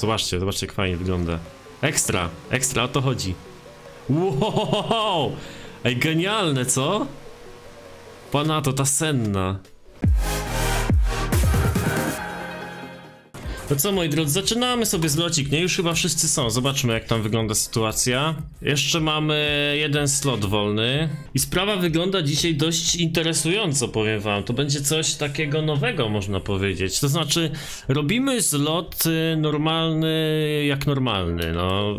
Zobaczcie, zobaczcie jak fajnie wygląda. Ekstra, ekstra, o to chodzi. Wow! Ej, genialne, co? Pana to ta senna. To co moi drodzy, zaczynamy sobie zlocik, nie? Już chyba wszyscy są, zobaczmy jak tam wygląda sytuacja. Jeszcze mamy jeden slot wolny. I sprawa wygląda dzisiaj dość interesująco, powiem wam. To będzie coś takiego nowego, można powiedzieć. To znaczy, robimy zlot y, normalny jak normalny, no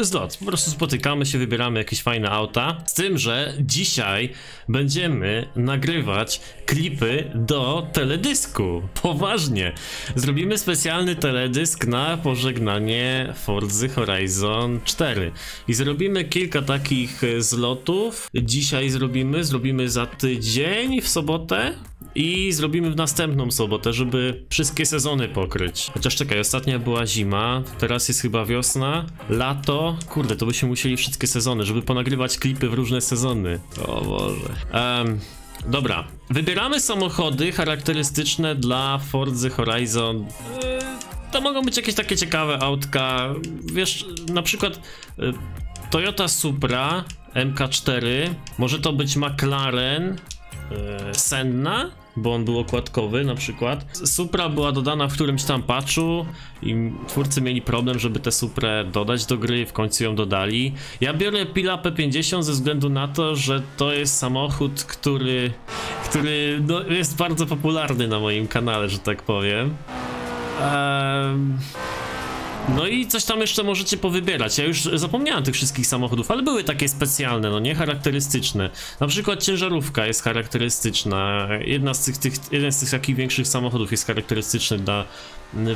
zlot. Po prostu spotykamy się, wybieramy jakieś fajne auta. Z tym, że dzisiaj będziemy nagrywać klipy do teledysku. Poważnie. Zrobimy specjalny teledysk na pożegnanie Forza Horizon 4. I zrobimy kilka takich e, zlotów. Dzisiaj zrobimy, zrobimy za tydzień w sobotę. I zrobimy w następną sobotę, żeby wszystkie sezony pokryć. Chociaż czekaj, ostatnia była zima, teraz jest chyba wiosna, lato. Kurde, to byśmy musieli wszystkie sezony, żeby ponagrywać klipy w różne sezony. O Boże. Um, dobra, wybieramy samochody charakterystyczne dla Forza Horizon. Yy, to mogą być jakieś takie ciekawe autka. Wiesz, na przykład yy, Toyota Supra MK4, może to być McLaren e, Senna, bo on był okładkowy na przykład. Supra była dodana w którymś tam patchu i twórcy mieli problem, żeby tę Suprę dodać do gry, w końcu ją dodali. Ja biorę Pila P50 ze względu na to, że to jest samochód, który, który no, jest bardzo popularny na moim kanale, że tak powiem. Um... No i coś tam jeszcze możecie powybierać. Ja już zapomniałem tych wszystkich samochodów, ale były takie specjalne, no nie charakterystyczne. Na przykład ciężarówka jest charakterystyczna. Jedna z tych, tych, jeden z tych takich większych samochodów jest charakterystyczny dla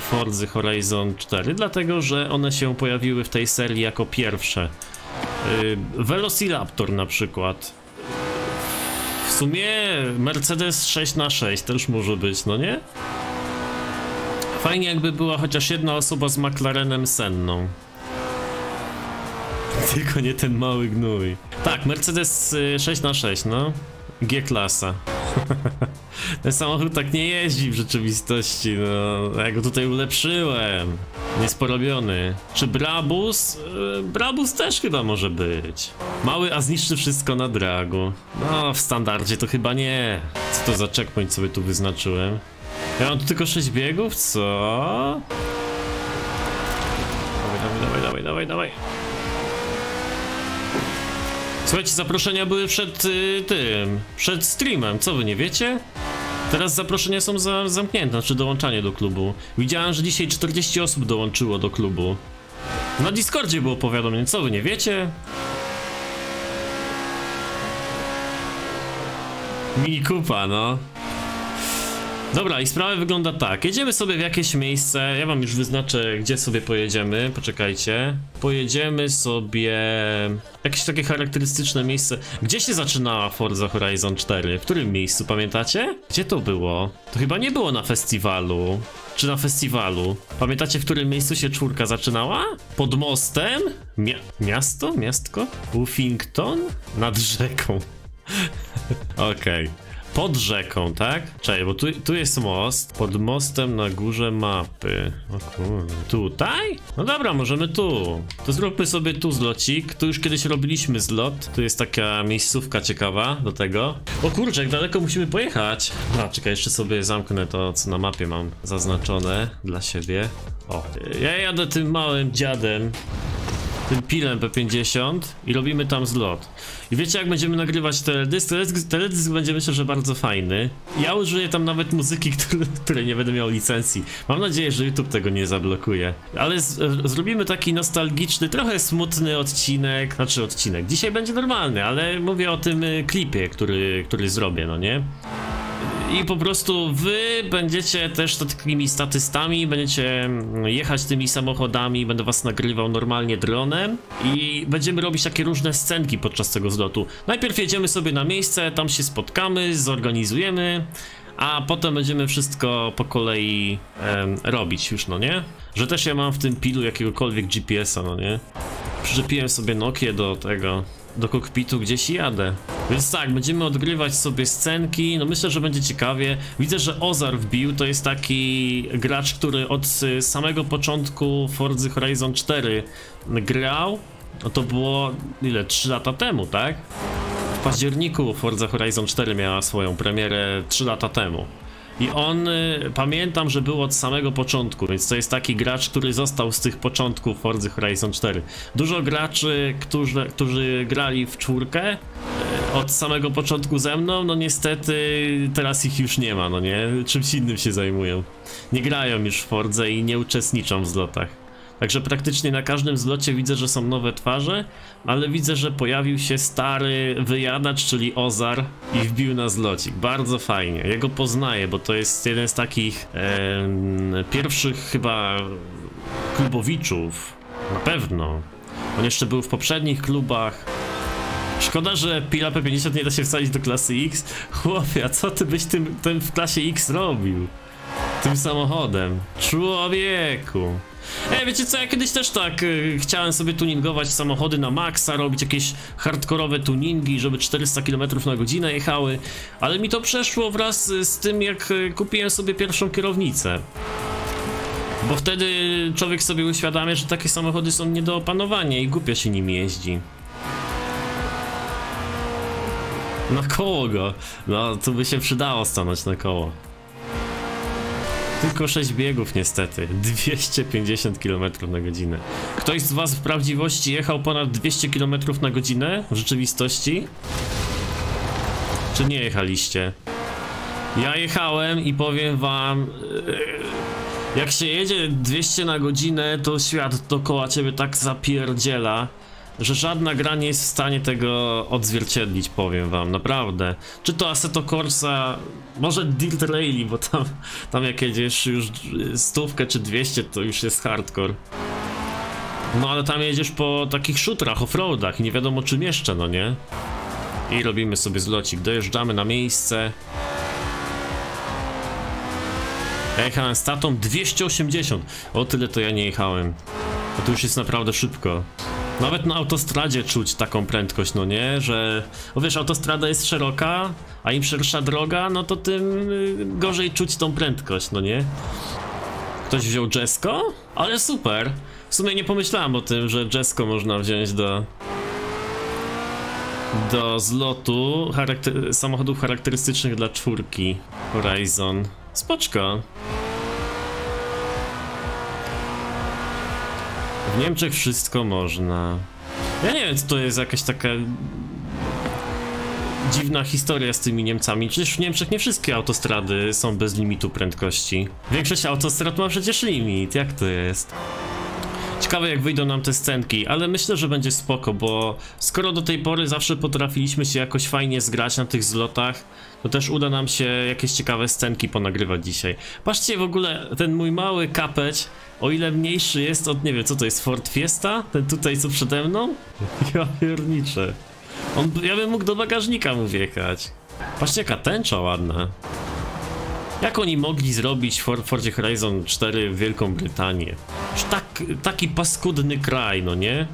Forza Horizon 4, dlatego że one się pojawiły w tej serii jako pierwsze. Yy, Velociraptor na przykład. W sumie Mercedes 6x6 też może być, no nie? Fajnie jakby była chociaż jedna osoba z McLarenem senną. Tylko nie ten mały gnój. Tak, Mercedes 6x6, no. G-klasa. ten samochód tak nie jeździ w rzeczywistości, no. Ja go tutaj ulepszyłem. Niesporobiony. Czy Brabus? Brabus też chyba może być. Mały, a zniszczy wszystko na dragu. No, w standardzie to chyba nie. Co to za checkpoint sobie tu wyznaczyłem? Ja mam tu tylko 6 biegów, co? Dawaj, dawaj, dawaj, dawaj, dawaj, dawaj. Słuchajcie, zaproszenia były przed y, tym, przed streamem, co wy nie wiecie? Teraz zaproszenia są za, zamknięte, znaczy dołączanie do klubu. Widziałem, że dzisiaj 40 osób dołączyło do klubu. Na Discordzie było powiadomienie, co wy nie wiecie? Mini kupa, no. Dobra, i sprawa wygląda tak. Jedziemy sobie w jakieś miejsce. Ja wam już wyznaczę, gdzie sobie pojedziemy. Poczekajcie. Pojedziemy sobie. Jakieś takie charakterystyczne miejsce. Gdzie się zaczynała Forza Horizon 4? W którym miejscu, pamiętacie? Gdzie to było? To chyba nie było na festiwalu. Czy na festiwalu? Pamiętacie, w którym miejscu się czwórka zaczynała? Pod mostem? Mia miasto? Miastko? Uffington? Nad rzeką. Okej. Okay. Pod rzeką, tak? Czekaj, bo tu, tu jest most. Pod mostem na górze mapy. O kurde. Tutaj? No dobra, możemy tu. To zróbmy sobie tu zlocik. Tu już kiedyś robiliśmy zlot. Tu jest taka miejscówka ciekawa do tego. O kurczę, jak daleko musimy pojechać. A, czekaj, jeszcze sobie zamknę to, co na mapie mam zaznaczone dla siebie. O, ja jadę tym małym dziadem tym pilem P50 i robimy tam zlot. I wiecie jak będziemy nagrywać teledysk? Teledysk, teledysk będzie myślę, że bardzo fajny. Ja użyję tam nawet muzyki, które, nie będę miał licencji. Mam nadzieję, że YouTube tego nie zablokuje. Ale z, zrobimy taki nostalgiczny, trochę smutny odcinek, znaczy odcinek. Dzisiaj będzie normalny, ale mówię o tym y, klipie, który, który zrobię, no nie? I po prostu wy będziecie też takimi statystami, będziecie jechać tymi samochodami, będę was nagrywał normalnie dronem i będziemy robić takie różne scenki podczas tego zlotu. Najpierw jedziemy sobie na miejsce, tam się spotkamy, zorganizujemy, a potem będziemy wszystko po kolei em, robić już, no nie? Że też ja mam w tym pilu jakiegokolwiek GPS-a, no nie? Przyczepiłem sobie Nokię do tego, do kokpitu, gdzieś jadę. Więc tak, będziemy odgrywać sobie scenki, no myślę, że będzie ciekawie. Widzę, że Ozar wbił, to jest taki gracz, który od y, samego początku Forza Horizon 4 grał. No to było, ile, 3 lata temu, tak? W październiku Forza Horizon 4 miała swoją premierę 3 lata temu. I on, y, pamiętam, że był od samego początku, więc to jest taki gracz, który został z tych początków Forza Horizon 4. Dużo graczy, którzy, którzy grali w czwórkę y, od samego początku ze mną, no niestety teraz ich już nie ma, no nie? Czymś innym się zajmują. Nie grają już w Fordze i nie uczestniczą w zlotach. Także praktycznie na każdym zlocie widzę, że są nowe twarze, ale widzę, że pojawił się stary wyjadacz, czyli Ozar i wbił na zlocik. Bardzo fajnie. Ja go poznaję, bo to jest jeden z takich em, pierwszych chyba klubowiczów. Na pewno. On jeszcze był w poprzednich klubach. Szkoda, że Pila P50 nie da się wsadzić do klasy X. Chłopie, a co ty byś tym, tym w klasie X robił? Tym samochodem. Człowieku. Ej, wiecie co, ja kiedyś też tak y, chciałem sobie tuningować samochody na maksa, robić jakieś hardkorowe tuningi, żeby 400 km na godzinę jechały, ale mi to przeszło wraz z tym, jak y, kupiłem sobie pierwszą kierownicę. Bo wtedy człowiek sobie uświadamia, że takie samochody są nie do opanowania i głupio się nimi jeździ. Na koło go. No, to by się przydało stanąć na koło. Tylko 6 biegów niestety, 250 km na godzinę. Ktoś z was w prawdziwości jechał ponad 200 km na godzinę w rzeczywistości? Czy nie jechaliście? Ja jechałem i powiem wam, yy, jak się jedzie 200 na godzinę, to świat dookoła ciebie tak zapierdziela, że żadna gra nie jest w stanie tego odzwierciedlić, powiem wam, naprawdę. Czy to Assetto Corsa, może Dirt Rally, bo tam, tam jak jedziesz już stówkę czy 200, to już jest hardcore. No ale tam jedziesz po takich shooterach, offroadach i nie wiadomo czym jeszcze, no nie? I robimy sobie zlocik, dojeżdżamy na miejsce. Ja jechałem statą 280, o tyle to ja nie jechałem. A to już jest naprawdę szybko. Nawet na autostradzie czuć taką prędkość, no nie? Że, o wiesz, autostrada jest szeroka, a im szersza droga, no to tym y, gorzej czuć tą prędkość, no nie? Ktoś wziął Jesko? Ale super! W sumie nie pomyślałem o tym, że Jesko można wziąć do... do zlotu charakter samochodów charakterystycznych dla czwórki Horizon. Spoczko. W Niemczech wszystko można. Ja nie wiem, czy to jest jakaś taka dziwna historia z tymi Niemcami. Przecież w Niemczech nie wszystkie autostrady są bez limitu prędkości. Większość autostrad ma przecież limit. Jak to jest? Ciekawe jak wyjdą nam te scenki, ale myślę, że będzie spoko, bo skoro do tej pory zawsze potrafiliśmy się jakoś fajnie zgrać na tych zlotach, to też uda nam się jakieś ciekawe scenki ponagrywać dzisiaj. Patrzcie w ogóle, ten mój mały kapeć, o ile mniejszy jest od, nie wiem, co to jest, Ford Fiesta? Ten tutaj co przede mną? Ja pierniczę. On, ja bym mógł do bagażnika mu wjechać. Patrzcie jaka tęcza ładna. Jak oni mogli zrobić w Fordzie Horizon 4 Wielką Brytanię? Tak, taki paskudny kraj, no nie?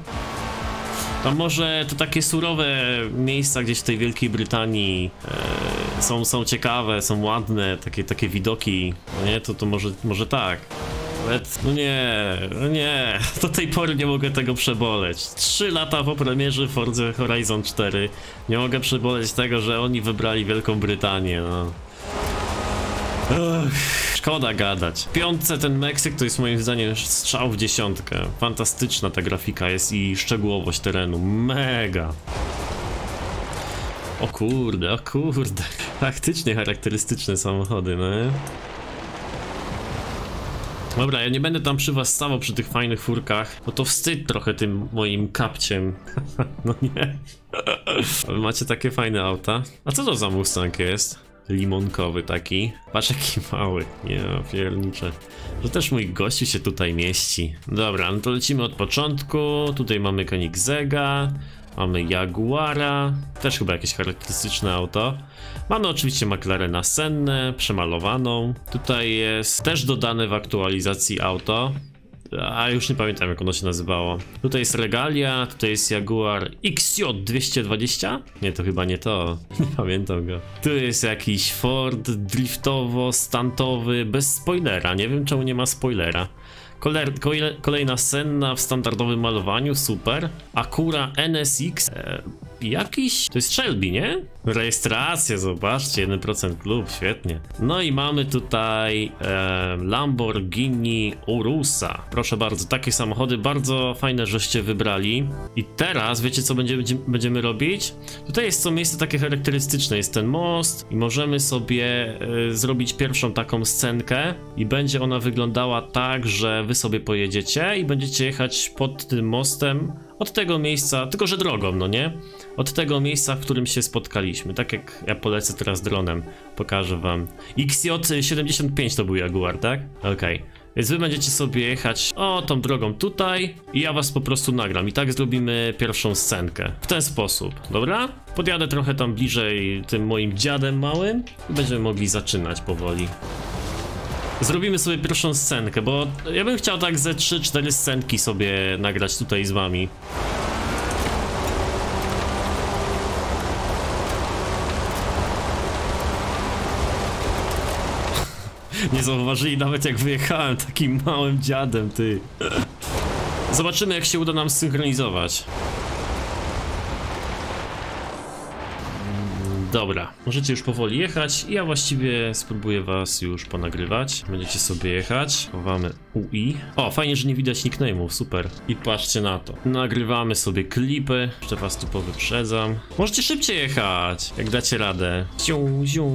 To może to takie surowe miejsca gdzieś w tej Wielkiej Brytanii e, są, są ciekawe, są ładne, takie, takie widoki, no nie? To, to może, może tak. Ale, no nie, no nie, do tej pory nie mogę tego przeboleć. Trzy lata po premierze Forza Horizon 4 nie mogę przeboleć tego, że oni wybrali Wielką Brytanię, no. Szkoda gadać. W piątce ten Meksyk to jest moim zdaniem strzał w dziesiątkę. Fantastyczna ta grafika jest i szczegółowość terenu. Mega. O kurde, o kurde. Faktycznie charakterystyczne samochody, no? Dobra, ja nie będę tam przy was stawał przy tych fajnych furkach, bo to wstyd trochę tym moim kapciem. no nie. Macie takie fajne auta. A co to za Mustang jest? Limonkowy taki. Patrz jaki mały, nie no, piernicze. To też mój gościu się tutaj mieści. Dobra, no to lecimy od początku. Tutaj mamy Koenigsegga, mamy Jaguara, też chyba jakieś charakterystyczne auto. Mamy oczywiście McLarena Sennę, przemalowaną. Tutaj jest też dodane w aktualizacji auto. A już nie pamiętam jak ono się nazywało. Tutaj jest Regalia, tutaj jest Jaguar XJ220? Nie, to chyba nie to. Nie pamiętam go. Tu jest jakiś Ford driftowo-stantowy, bez spoilera. Nie wiem czemu nie ma spoilera. Koler, kole- kolejna senna w standardowym malowaniu, super. Akura NSX, e, jakiś, to jest Shelby, nie? Rejestracja, zobaczcie, 1% klub, świetnie. No i mamy tutaj e, Lamborghini Urusa. Proszę bardzo, takie samochody bardzo fajne, żeście wybrali. I teraz, wiecie co będziemy, będziemy robić? Tutaj jest co miejsce takie charakterystyczne, jest ten most i możemy sobie e, zrobić pierwszą taką scenkę i będzie ona wyglądała tak, że wy sobie pojedziecie i będziecie jechać pod tym mostem od tego miejsca, tylko że drogą, no nie? Od tego miejsca, w którym się spotkaliśmy. Tak jak ja polecę teraz dronem, pokażę wam. XJ75 to był Jaguar, tak? Okej. Więc wy będziecie sobie jechać o tą drogą tutaj i ja was po prostu nagram. I tak zrobimy pierwszą scenkę. W ten sposób, dobra? Podjadę trochę tam bliżej tym moim dziadem małym i będziemy mogli zaczynać powoli. Zrobimy sobie pierwszą scenkę, bo ja bym chciał tak ze 3-4 scenki sobie nagrać tutaj z wami. Nie zauważyli nawet jak wyjechałem takim małym dziadem, ty. Zobaczymy jak się uda nam synchronizować. Dobra, możecie już powoli jechać ja właściwie spróbuję was już ponagrywać. Będziecie sobie jechać. Chowamy UI. O, fajnie, że nie widać nickname'ów, super. I patrzcie na to. Nagrywamy sobie klipy. Jeszcze was tu powyprzedzam. Możecie szybciej jechać, jak dacie radę. Ziu, ziu.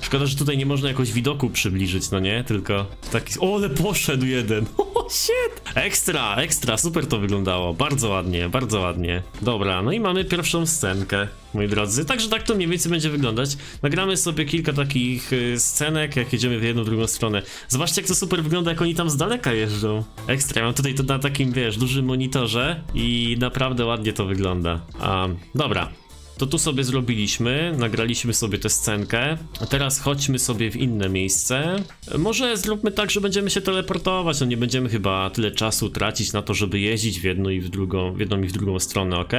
Szkoda, że tutaj nie można jakoś widoku przybliżyć, no nie? Tylko taki... O, ale poszedł jeden. Shit! Ekstra, ekstra, super to wyglądało. Bardzo ładnie, bardzo ładnie. Dobra, no i mamy pierwszą scenkę moi drodzy. Także tak to mniej więcej będzie wyglądać. Nagramy sobie kilka takich y, scenek, jak jedziemy w jedną, drugą stronę. Zobaczcie, jak to super wygląda, jak oni tam z daleka jeżdżą. Ekstra, ja mam tutaj to na takim, wiesz, dużym monitorze i naprawdę ładnie to wygląda. Um, dobra, to tu sobie zrobiliśmy, nagraliśmy sobie tę scenkę, a teraz chodźmy sobie w inne miejsce. Może zróbmy tak, że będziemy się teleportować, no nie będziemy chyba tyle czasu tracić na to, żeby jeździć w jedną i w drugą, w jedną i w drugą stronę, ok?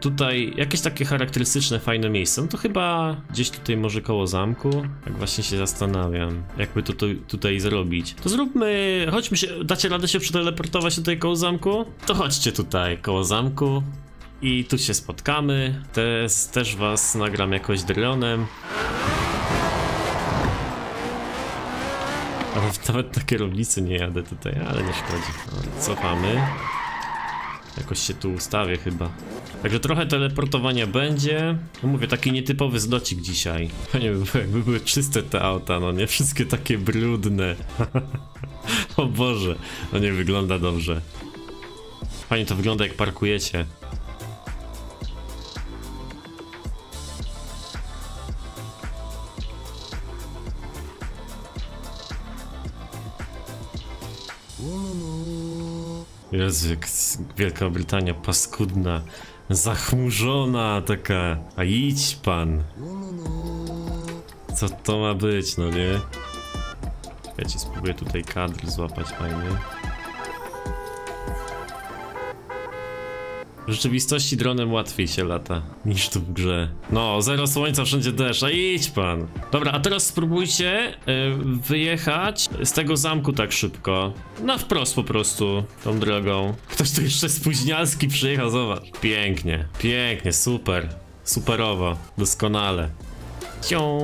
Tutaj jakieś takie charakterystyczne, fajne miejsce, no to chyba gdzieś tutaj może koło zamku, tak właśnie się zastanawiam, jakby to, to tutaj zrobić. To zróbmy, chodźmy się, dacie radę się przeteleportować tutaj koło zamku? To chodźcie tutaj koło zamku, i tu się spotkamy. Też, też was nagram jakoś dronem. Nawet na kierownicy nie jadę tutaj, ale nie szkodzi. No, cofamy. Jakoś się tu ustawię chyba. Także trochę teleportowania będzie. No mówię, taki nietypowy zlocik dzisiaj. Było, jakby były czyste te auta, no nie wszystkie takie brudne. o Boże, no nie wygląda dobrze. Fajnie to wygląda jak parkujecie. Jezu, jak Wielka Brytania paskudna, zachmurzona taka. A idź pan. Co to ma być, no nie? Czekajcie, spróbuję tutaj kadr złapać fajnie. W rzeczywistości dronem łatwiej się lata niż tu w grze. No, zero słońca, wszędzie deszcz, a idź pan. Dobra, a teraz spróbujcie y, wyjechać z tego zamku tak szybko. Na wprost po prostu, tą drogą. Ktoś tu jeszcze spóźnialski przyjechał, zobacz. Pięknie, pięknie, super. Superowo, doskonale. Cią.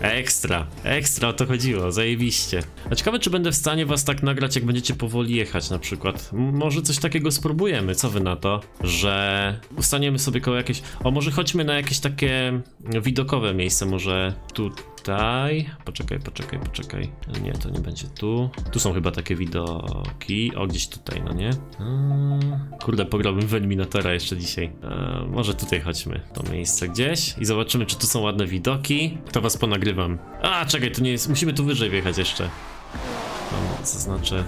Ekstra, ekstra o to chodziło, zajebiście. A ciekawe, czy będę w stanie was tak nagrać, jak będziecie powoli jechać na przykład. M może coś takiego spróbujemy, co wy na to? Że ustaniemy sobie koło jakieś... O, może chodźmy na jakieś takie widokowe miejsce, może tutaj... Poczekaj, poczekaj, poczekaj. Nie, to nie będzie tu. Tu są chyba takie widoki. O, gdzieś tutaj, no nie? A, kurde, pograłbym w Eliminatora jeszcze dzisiaj. A, może tutaj chodźmy, to miejsce gdzieś i zobaczymy, czy tu są ładne widoki. To was ponagrywam. A, czekaj, to nie jest... Musimy tu wyżej wjechać jeszcze. Mam, co znaczy...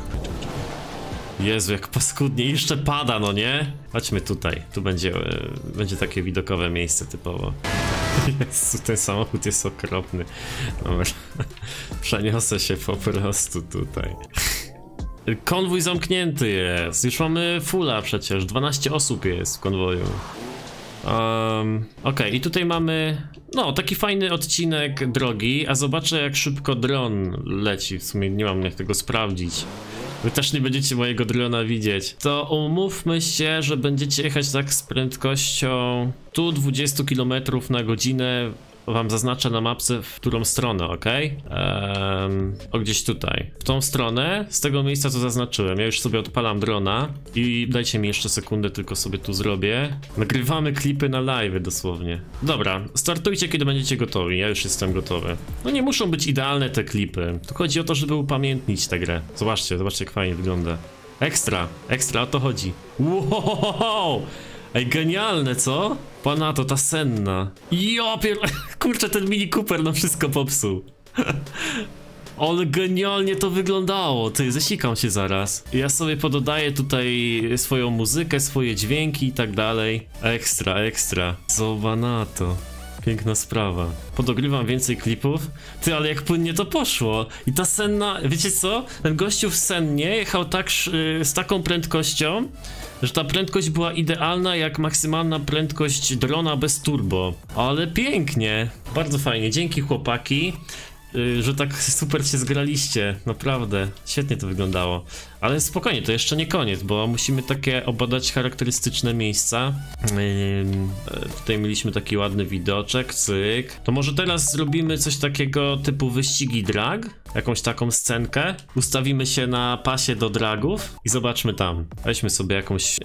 Jezu, jak paskudnie, jeszcze pada, no nie? Chodźmy tutaj, tu będzie, e, będzie takie widokowe miejsce typowo. Jezu, ten samochód jest okropny. Dobra, przeniosę się po prostu tutaj. Konwój zamknięty jest. Już mamy fulla przecież. 12 osób jest w konwoju. Um, Okej, i tutaj mamy. No, taki fajny odcinek drogi, a zobaczę jak szybko dron leci. W sumie nie mam jak tego sprawdzić. Wy też nie będziecie mojego drona widzieć. To umówmy się, że będziecie jechać tak z prędkością tu 20 km na godzinę wam zaznaczę na mapce, w którą stronę, ok? Um, o gdzieś tutaj. W tą stronę, z tego miejsca co zaznaczyłem. Ja już sobie odpalam drona i dajcie mi jeszcze sekundę, tylko sobie tu zrobię. Nagrywamy klipy na live dosłownie. Dobra, startujcie kiedy będziecie gotowi, ja już jestem gotowy. No nie muszą być idealne te klipy, tu chodzi o to, żeby upamiętnić tę grę. Zobaczcie, zobaczcie jak fajnie wygląda. Ekstra, ekstra, o to chodzi. Wow! Ej, genialne, co? Pana to ta senna. Ja pier... Kurczę, ten Mini Cooper nam wszystko popsuł. Ale genialnie to wyglądało, ty, zesikam się zaraz. Ja sobie pododaję tutaj swoją muzykę, swoje dźwięki i tak dalej. Ekstra, ekstra. Zoba na to. Piękna sprawa. Podogrywam więcej klipów. Ty, ale jak płynnie to poszło. I ta senna, wiecie co? Ten gościu w sennie jechał tak z taką prędkością, że ta prędkość była idealna jak maksymalna prędkość drona bez turbo. Ale pięknie. Bardzo fajnie. Dzięki chłopaki. Y, że tak super się zgraliście, naprawdę, świetnie to wyglądało. Ale spokojnie, to jeszcze nie koniec, bo musimy takie obadać charakterystyczne miejsca. Yy, tutaj mieliśmy taki ładny widoczek, cyk. To może teraz zrobimy coś takiego typu wyścigi drag? Jakąś taką scenkę? Ustawimy się na pasie do dragów i zobaczmy tam. Weźmy sobie jakąś...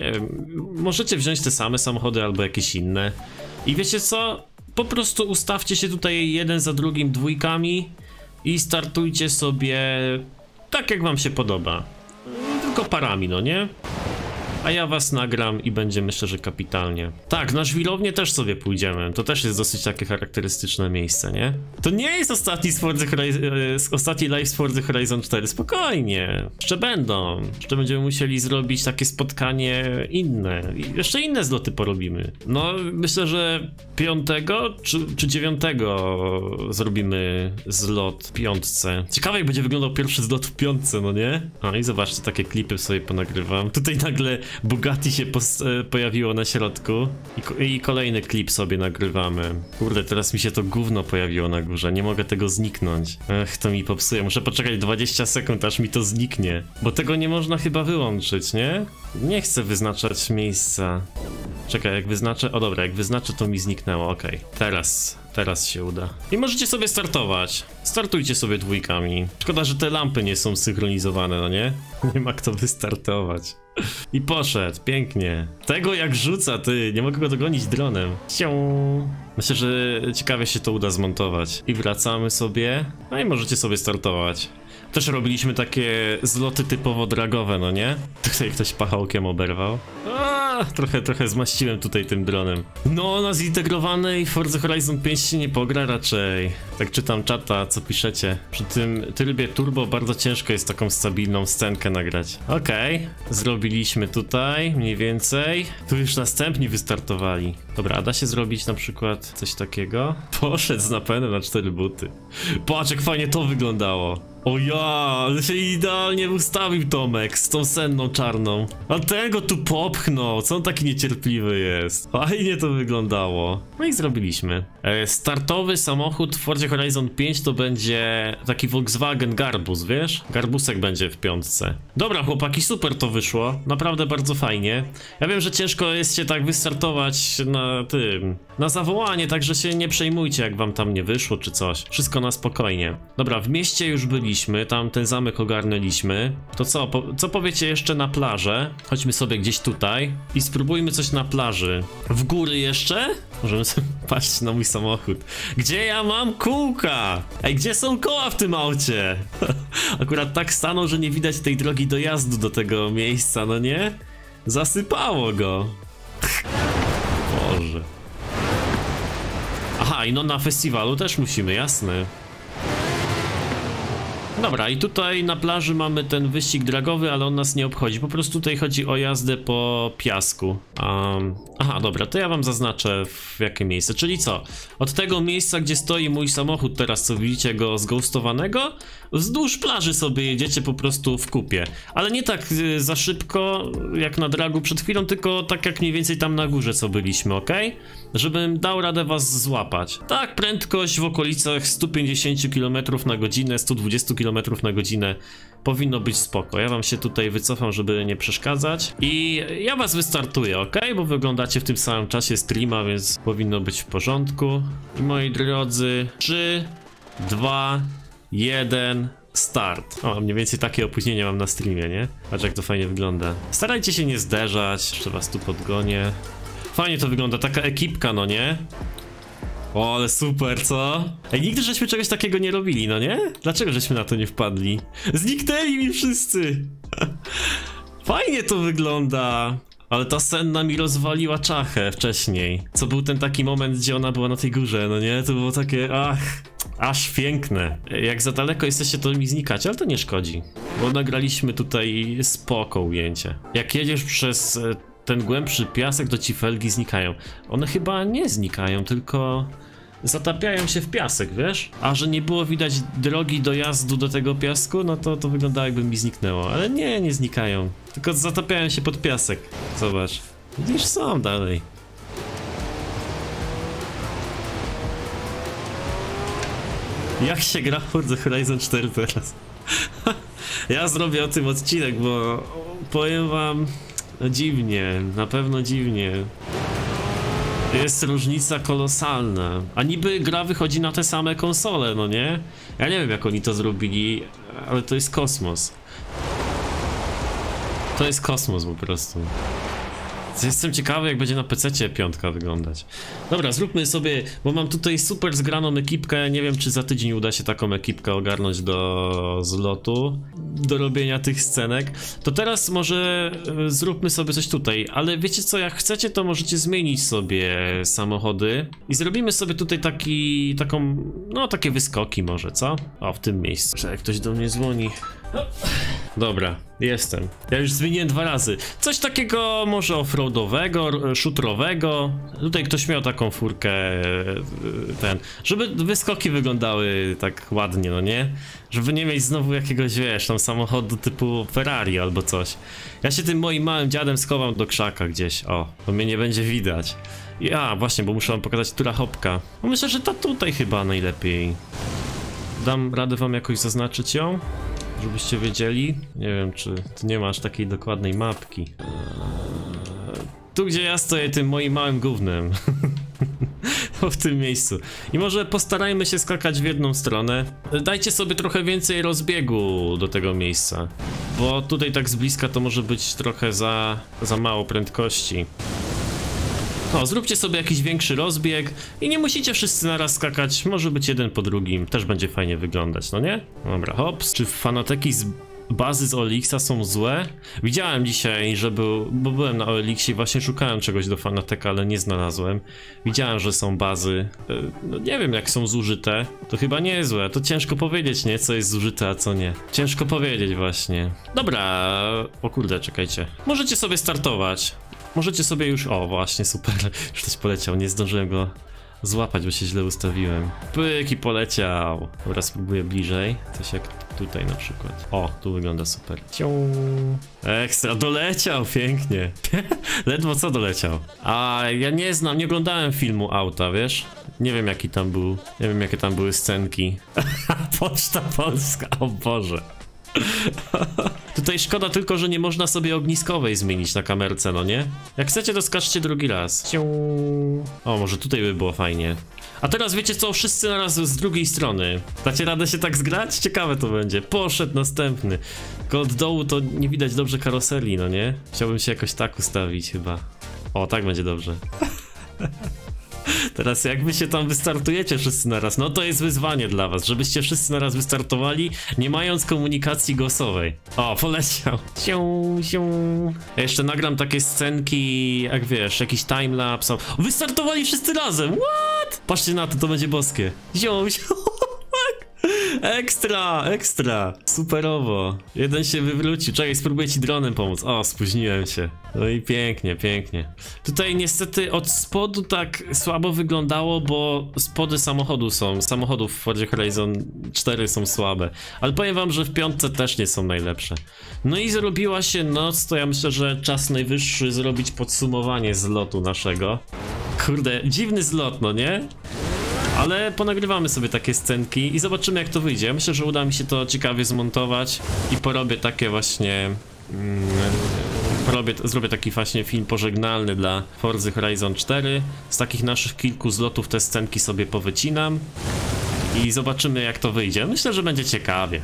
możecie wziąć te same samochody albo jakieś inne. I wiecie co? Po prostu ustawcie się tutaj jeden za drugim dwójkami i startujcie sobie tak jak wam się podoba. Tylko parami, no nie? A ja was nagram i będzie myślę, że kapitalnie. Tak, na żwirownię też sobie pójdziemy, to też jest dosyć takie charakterystyczne miejsce, nie? To nie jest ostatni, Forza e, ostatni live z Forza Horizon 4, spokojnie. Jeszcze będą, jeszcze będziemy musieli zrobić takie spotkanie inne, jeszcze inne zloty porobimy. No, myślę, że piątego czy, czy dziewiątego zrobimy zlot w piątce. Ciekawe jak będzie wyglądał pierwszy zlot w piątce, no nie? A i zobaczcie, takie klipy sobie ponagrywam. Tutaj nagle Bugatti się e, pojawiło na środku I, i, kolejny klip sobie nagrywamy. Kurde, teraz mi się to gówno pojawiło na górze, nie mogę tego zniknąć. Ech, to mi popsuje, muszę poczekać 20 sekund, aż mi to zniknie. Bo tego nie można chyba wyłączyć, nie? Nie chcę wyznaczać miejsca. Czekaj, jak wyznaczę... O dobra, jak wyznaczę to mi zniknęło, okej. Okay. Teraz, teraz się uda. I możecie sobie startować. Startujcie sobie dwójkami. Szkoda, że te lampy nie są synchronizowane, no nie? Nie ma kto wystartować. I poszedł, pięknie. Tego jak rzuca, ty, nie mogę go dogonić dronem. Sią. Myślę, że ciekawie się to uda zmontować. I wracamy sobie. No i możecie sobie startować. Też robiliśmy takie zloty typowo dragowe, no nie? Tutaj ktoś pachołkiem oberwał. Trochę, trochę zmaściłem tutaj tym dronem. No, na zintegrowanej Forza Horizon 5 się nie pogra raczej. Tak czytam czata, co piszecie. Przy tym trybie turbo bardzo ciężko jest taką stabilną scenkę nagrać. Okej, okay. zrobiliśmy tutaj mniej więcej. Tu już następni wystartowali. Dobra, a da się zrobić na przykład coś takiego? Poszedł z napędem na cztery buty. Patrz jak fajnie to wyglądało. O ja, ale się idealnie ustawił Tomek z tą senną czarną. A tego tu popchnął, co on taki niecierpliwy jest. Fajnie to wyglądało. No i zrobiliśmy. E, startowy samochód w Fordzie Horizon 5 to będzie taki Volkswagen Garbus, wiesz? Garbusek będzie w piątce. Dobra chłopaki, super to wyszło. Naprawdę bardzo fajnie. Ja wiem, że ciężko jest się tak wystartować na tym, na zawołanie, także się nie przejmujcie jak wam tam nie wyszło czy coś. Wszystko na spokojnie. Dobra, w mieście już byliśmy zrobiliśmy, tam ten zamek ogarnęliśmy. To co, po, co powiecie jeszcze na plażę? Chodźmy sobie gdzieś tutaj i spróbujmy coś na plaży. W góry jeszcze? Możemy sobie patrzeć na mój samochód. Gdzie ja mam kółka? Ej, gdzie są koła w tym aucie? Akurat tak stanął, że nie widać tej drogi dojazdu do tego miejsca, no nie? Zasypało go. Boże. Aha, i no na festiwalu też musimy, jasne. Dobra, i tutaj na plaży mamy ten wyścig dragowy, ale on nas nie obchodzi. Po prostu tutaj chodzi o jazdę po piasku. Um, aha, dobra, to ja wam zaznaczę w jakie miejsce. Czyli co? Od tego miejsca, gdzie stoi mój samochód teraz, co widzicie go zghostowanego, wzdłuż plaży sobie jedziecie po prostu w kupie. Ale nie tak y, za szybko, jak na dragu przed chwilą, tylko tak jak mniej więcej tam na górze, co byliśmy, ok? Żebym dał radę was złapać. Tak, prędkość w okolicach 150 km na godzinę, 120 km na godzinę powinno być spoko. Ja wam się tutaj wycofam, żeby nie przeszkadzać. I ja was wystartuję, ok? Bo wyglądacie w tym samym czasie streama, więc powinno być w porządku. I moi drodzy, 3, 2, 1, start. O, mniej więcej takie opóźnienie mam na streamie, nie? Patrz jak to fajnie wygląda. Starajcie się nie zderzać, jeszcze was tu podgonię. Fajnie to wygląda, taka ekipka, no nie? O, ale super, co? Ej, nigdy żeśmy czegoś takiego nie robili, no nie? Dlaczego żeśmy na to nie wpadli? Zniknęli mi wszyscy! Fajnie to wygląda! Ale ta senna mi rozwaliła czachę wcześniej. Co był ten taki moment, gdzie ona była na tej górze, no nie? To było takie, ach, aż piękne. Jak za daleko jesteście, to mi znikacie, ale to nie szkodzi. Bo nagraliśmy tutaj spoko ujęcie. Jak jedziesz przez e, ten głębszy piasek, to ci felgi znikają. One chyba nie znikają, tylko zatapiają się w piasek, wiesz? A że nie było widać drogi dojazdu do tego piasku, no to to wyglądało jakby mi zniknęło. Ale nie, nie znikają. Tylko zatapiają się pod piasek. Zobacz. Widzisz, są dalej. Jak się gra w Forza Horizon 4 teraz? ja zrobię o tym odcinek, bo powiem wam... Dziwnie, na pewno dziwnie. Jest różnica kolosalna. A niby gra wychodzi na te same konsole, no nie? Ja nie wiem jak oni to zrobili, ale to jest kosmos. To jest kosmos po prostu. Jestem ciekawy, jak będzie na PC piątka wyglądać. Dobra, zróbmy sobie, bo mam tutaj super zgraną ekipkę. Nie wiem, czy za tydzień uda się taką ekipkę ogarnąć do zlotu, do robienia tych scenek. To teraz może e, zróbmy sobie coś tutaj, ale wiecie co, jak chcecie, to możecie zmienić sobie samochody i zrobimy sobie tutaj taki, taką, no takie wyskoki może, co? O, w tym miejscu. Jak ktoś do mnie dzwoni. Dobra, jestem. Ja już zmieniłem dwa razy. Coś takiego może offroadowego, shooterowego. Tutaj ktoś miał taką furkę, e, ten, żeby wyskoki wyglądały tak ładnie, no nie? Żeby nie mieć znowu jakiegoś, wiesz, tam samochodu typu Ferrari albo coś. Ja się tym moim małym dziadem schowam do krzaka gdzieś, o, bo mnie nie będzie widać. Ja, właśnie, bo muszę wam pokazać, która hopka. No myślę, że ta tutaj chyba najlepiej. Dam radę wam jakoś zaznaczyć ją? Żebyście wiedzieli. Nie wiem, czy tu nie masz takiej dokładnej mapki. Eee, tu, gdzie ja stoję tym moim małym gównem. w tym miejscu. I może postarajmy się skakać w jedną stronę. Dajcie sobie trochę więcej rozbiegu do tego miejsca. Bo tutaj tak z bliska to może być trochę za, za mało prędkości. O, zróbcie sobie jakiś większy rozbieg i nie musicie wszyscy naraz skakać, może być jeden po drugim, też będzie fajnie wyglądać, no nie? Dobra, hops. Czy fanateki z bazy z Olixa są złe? Widziałem dzisiaj, że był, bo byłem na Olixie i właśnie szukałem czegoś do fanateka, ale nie znalazłem. Widziałem, że są bazy, e, no nie wiem jak są zużyte, to chyba nie złe, to ciężko powiedzieć, nie? Co jest zużyte, a co nie. Ciężko powiedzieć właśnie. Dobra, o kurde, czekajcie. Możecie sobie startować. Możecie sobie już... O, właśnie, super. Już ktoś poleciał, nie zdążyłem go złapać, bo się źle ustawiłem. Pyk i poleciał. Dobra, spróbuję bliżej. Coś jak tutaj na przykład. O, tu wygląda super. Cią. Ekstra, doleciał, pięknie. Ledwo co doleciał. A ja nie znam, nie oglądałem filmu auta, wiesz? Nie wiem jaki tam był, nie wiem jakie tam były scenki. Poczta Polska, o Boże. Tutaj szkoda tylko, że nie można sobie ogniskowej zmienić na kamerce, no nie? Jak chcecie, to skaczcie drugi raz. O, może tutaj by było fajnie. A teraz wiecie co, wszyscy naraz z drugiej strony. Dacie radę się tak zgrać? Ciekawe to będzie. Poszedł następny. Tylko od dołu to nie widać dobrze karoseli, no nie? Chciałbym się jakoś tak ustawić chyba. O, tak będzie dobrze. Teraz jak wy się tam wystartujecie wszyscy naraz, no to jest wyzwanie dla was, żebyście wszyscy naraz wystartowali, nie mając komunikacji głosowej. O, poleciał. Sią, sią. Ja jeszcze nagram takie scenki, jak wiesz, jakiś timelapse. Wystartowali wszyscy razem, what? Patrzcie na to, to będzie boskie. Zią, zią. Ekstra, ekstra, superowo. Jeden się wywrócił. Czekaj, spróbuję ci dronem pomóc. O, spóźniłem się. No i pięknie, pięknie. Tutaj niestety od spodu tak słabo wyglądało, bo spody samochodu są, samochodów w Fordzie Horizon 4 są słabe. Ale powiem wam, że w piątce też nie są najlepsze. No i zrobiła się noc, to ja myślę, że czas najwyższy zrobić podsumowanie zlotu naszego. Kurde, dziwny zlot, no nie? Ale ponagrywamy sobie takie scenki i zobaczymy jak to wyjdzie. Myślę, że uda mi się to ciekawie zmontować i porobię takie właśnie... Mm, porobię, zrobię taki właśnie film pożegnalny dla Forza Horizon 4. Z takich naszych kilku zlotów te scenki sobie powycinam i zobaczymy jak to wyjdzie. Myślę, że będzie ciekawie.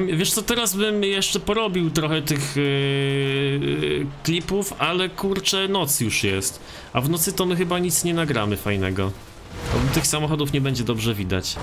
Wiesz co, teraz bym jeszcze porobił trochę tych yy, klipów, ale kurczę, noc już jest. A w nocy to my chyba nic nie nagramy fajnego. Tych samochodów nie będzie dobrze widać.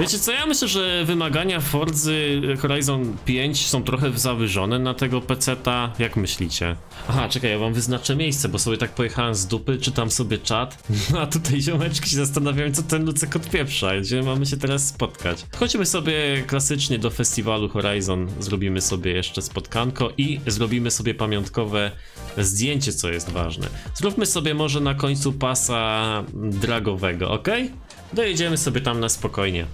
Wiecie co, ja myślę, że wymagania Forzy Horizon 5 są trochę zawyżone na tego peceta, jak myślicie? Aha, czekaj, ja wam wyznaczę miejsce, bo sobie tak pojechałem z dupy, czytam sobie czat, a tutaj ziomeczki się zastanawiają, co ten Lucek odpieprza, gdzie mamy się teraz spotkać. Chodźmy sobie klasycznie do festiwalu Horizon, zrobimy sobie jeszcze spotkanko i zrobimy sobie pamiątkowe zdjęcie, co jest ważne. Zróbmy sobie może na końcu pasa dragowego, ok? Dojedziemy sobie tam na spokojnie.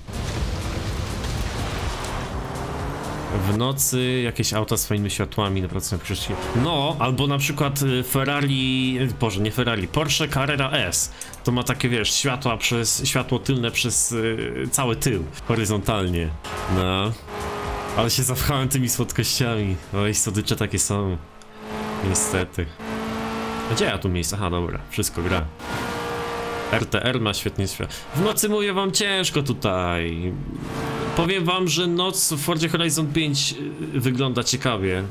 W nocy jakieś auta fajnymi światłami na pracowniach przyszli. No, albo na przykład y, Ferrari, boże nie Ferrari, Porsche Carrera S. To ma takie wiesz, światła przez, światło tylne przez y, cały tył, horyzontalnie. No. Ale się zawchałem tymi słodkościami. Oj, sodycze takie są. Niestety. Gdzie ja tu miejsce? Aha, dobra, wszystko gra. RTR ma świetnie świat. W nocy mówię wam ciężko tutaj. Powiem wam, że noc w Fordzie Horizon 5 y, wygląda ciekawie.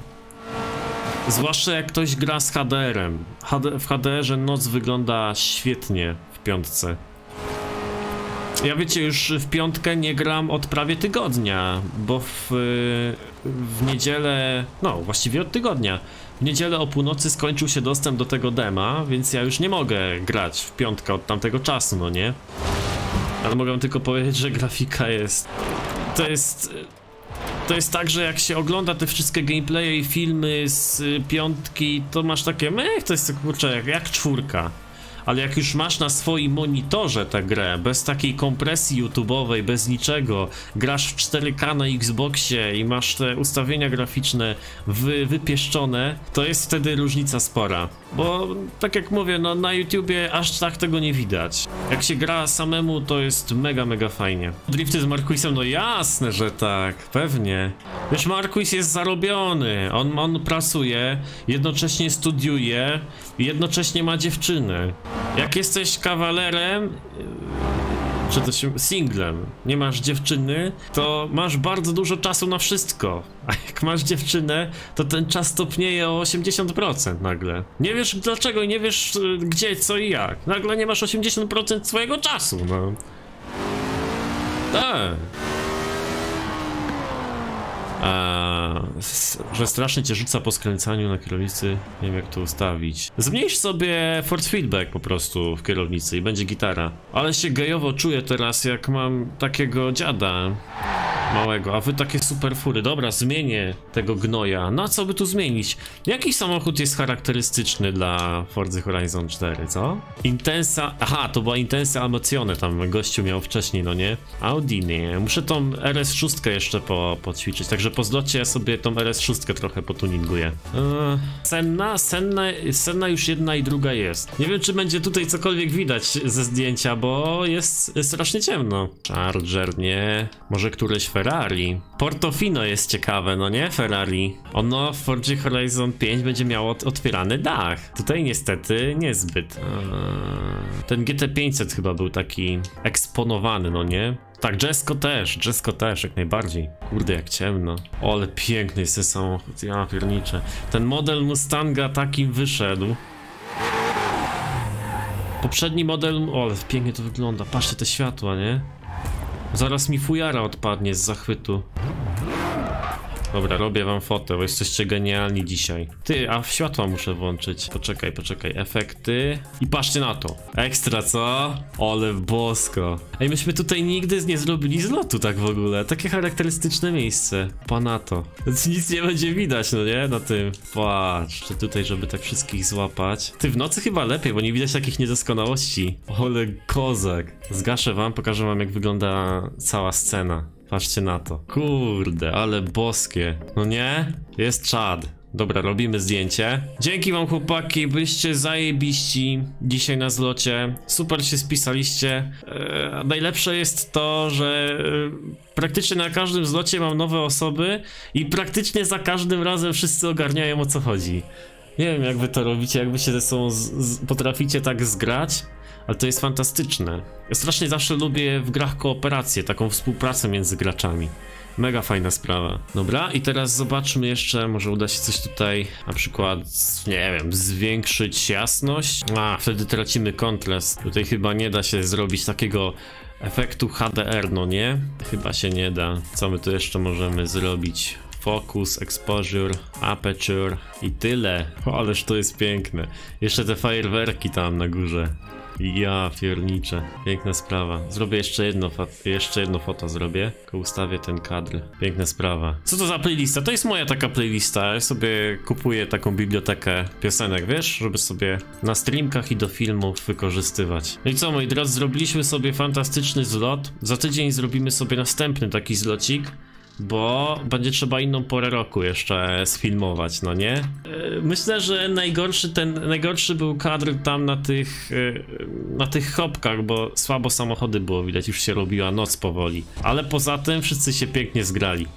Zwłaszcza jak ktoś gra z HDR-em. HD, w HDR-ze noc wygląda świetnie w piątce. Ja wiecie, już w piątkę nie gram od prawie tygodnia, bo w, w niedzielę, no właściwie od tygodnia, w niedzielę o północy skończył się dostęp do tego dema, więc ja już nie mogę grać w piątkę od tamtego czasu, no nie? Ale mogę tylko powiedzieć, że grafika jest... To jest... To jest tak, że jak się ogląda te wszystkie gameplaye i filmy z piątki, to masz takie, mech, to jest kurczę, jak, jak czwórka ale jak już masz na swoim monitorze tę grę, bez takiej kompresji YouTube'owej, bez niczego, grasz w 4K na Xboxie i masz te ustawienia graficzne wy, wypieszczone, to jest wtedy różnica spora. Bo tak jak mówię, no na YouTubie aż tak tego nie widać. Jak się gra samemu, to jest mega, mega fajnie. Drifty z Marquisem, no jasne, że tak, pewnie. Wiesz, Marquis jest zarobiony, on, on pracuje, jednocześnie studiuje, jednocześnie ma dziewczynę. Jak jesteś kawalerem, czy to się singlem, nie masz dziewczyny, to masz bardzo dużo czasu na wszystko. A jak masz dziewczynę, to ten czas topnieje o 80% nagle. Nie wiesz dlaczego i nie wiesz y, gdzie, co i jak. Nagle nie masz 80% swojego czasu, no. Tak. A, że strasznie cię rzuca po skręcaniu na kierownicy, nie wiem jak to ustawić. Zmniejsz sobie force feedback po prostu w kierownicy i będzie gitara. Ale się gejowo czuję teraz, jak mam takiego dziada małego, a wy takie super fury. Dobra, zmienię tego gnoja. Na co by tu zmienić? Jaki samochód jest charakterystyczny dla Forza Horizon 4, co? Intensa... Aha, to była Intensa Emocione tam gościu miał wcześniej, no nie? Audi nie. Muszę tą RS6 jeszcze po, poćwiczyć, także po zlocie sobie tą RS6 trochę potuninguję. Eee, senna? Senna? Senna już jedna i druga jest. Nie wiem, czy będzie tutaj cokolwiek widać ze zdjęcia, bo jest strasznie ciemno. Charger, nie. Może któreś Ferrari. Portofino jest ciekawe, no nie Ferrari? Ono w Fordzie Horizon 5 będzie miało otwierany dach. Tutaj niestety niezbyt. Eee, ten GT500 chyba był taki eksponowany, no nie? Tak, Jesko też, Jesko też, jak najbardziej. Kurde, jak ciemno. O, ale piękny jest ten samochód, ja pierniczę. Ten model Mustanga takim wyszedł. Poprzedni model, o, ale pięknie to wygląda. Patrzcie te światła, nie? Zaraz mi fujara odpadnie z zachwytu. Dobra, robię wam fotę, bo jesteście genialni dzisiaj. Ty, a światła muszę włączyć. Poczekaj, poczekaj. Efekty. I patrzcie na to. Ekstra, co? Ole bosko. Ej, myśmy tutaj nigdy nie zrobili zlotu tak w ogóle. Takie charakterystyczne miejsce. Panato. Nic nie będzie widać, no nie? Na tym. Patrz, czy tutaj, żeby tak wszystkich złapać. Ty, w nocy chyba lepiej, bo nie widać takich niedoskonałości. Ole kozak. Zgaszę wam, pokażę wam jak wygląda cała scena. Patrzcie na to. Kurde, ale boskie. No nie? Jest czad. Dobra, robimy zdjęcie. Dzięki wam chłopaki, byliście zajebiści dzisiaj na zlocie. Super się spisaliście. Eee, najlepsze jest to, że e, praktycznie na każdym zlocie mam nowe osoby i praktycznie za każdym razem wszyscy ogarniają o co chodzi. Nie wiem jak wy to robicie, jak wy się ze sobą potraficie tak zgrać. Ale to jest fantastyczne. Ja strasznie zawsze lubię w grach kooperację, taką współpracę między graczami. Mega fajna sprawa. Dobra, i teraz zobaczmy jeszcze, może uda się coś tutaj, na przykład, nie wiem, zwiększyć jasność. A, wtedy tracimy kontrast. Tutaj chyba nie da się zrobić takiego efektu HDR, no nie? Chyba się nie da. Co my tu jeszcze możemy zrobić? Focus, exposure, aperture i tyle. O, ależ to jest piękne. Jeszcze te fajerwerki tam na górze. Ja pierniczę, piękna sprawa. Zrobię jeszcze jedno, jeszcze jedno foto zrobię, tylko ustawię ten kadr. Piękna sprawa. Co to za playlista? To jest moja taka playlista. Ja sobie kupuję taką bibliotekę piosenek, wiesz, żeby sobie na streamkach i do filmów wykorzystywać. No i co, moi drodzy, zrobiliśmy sobie fantastyczny zlot. Za tydzień zrobimy sobie następny taki zlocik bo będzie trzeba inną porę roku jeszcze sfilmować, no nie? E, myślę, że najgorszy ten, najgorszy był kadr tam na tych, e, na tych chopkach, bo słabo samochody było widać, już się robiła noc powoli. Ale poza tym wszyscy się pięknie zgrali.